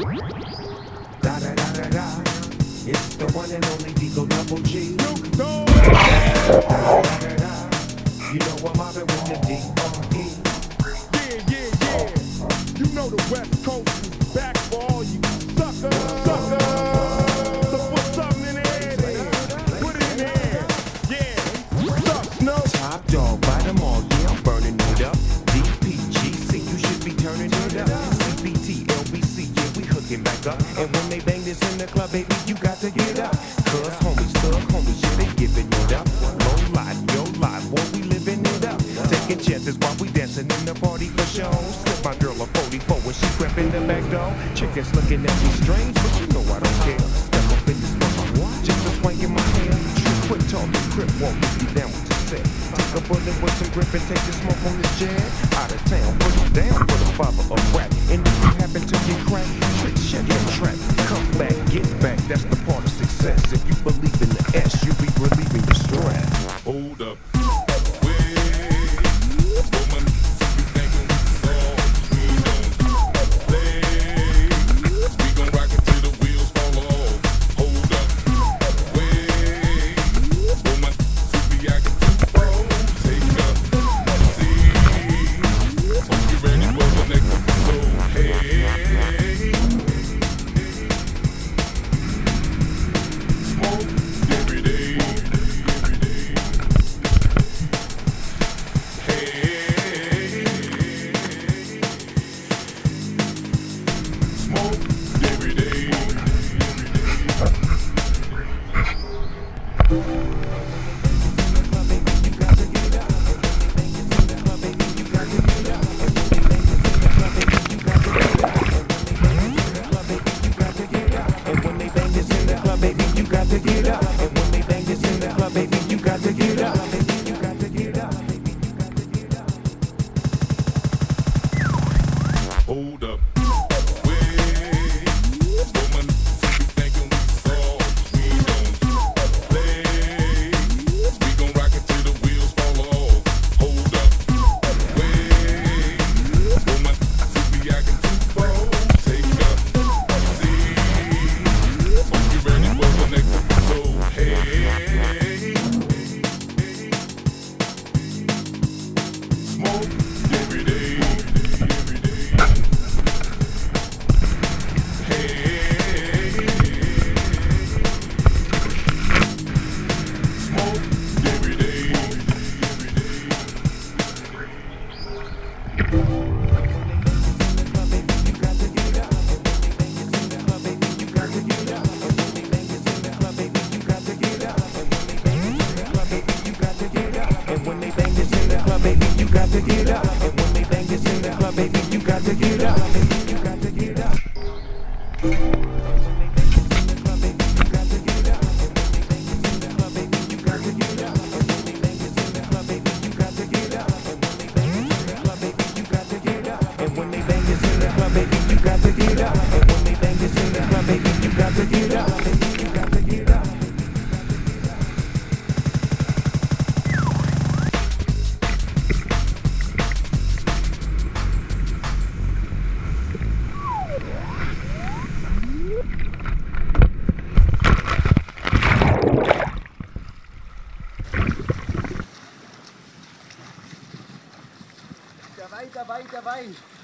Da da da da da. It's the one and only Digo Double G. Da da da da. You know I'm mobbing with the D.R.E. Yeah, yeah, yeah. You know the West Coast is back for And when they bang this in the club, baby, you got to get up. Cuz homies, thug homies, yeah, they giving it up. Low life, yo life, boy, we living it up. Taking chances while we dancing in the party for show. Slip my girl a 44 when she crept the back door. Chickens looking at me strange, but you know I don't care. Step up in this mother, just a swing in my hair. Quick talking, crip walk, you down with the set. Take a bullet with some grip and take the smoke on this jet. Out of town, put it down for the father of rap. And if you happen to get cracked, that's the part of success. If you believe in Hold up. Get up. Vai, vai, vai.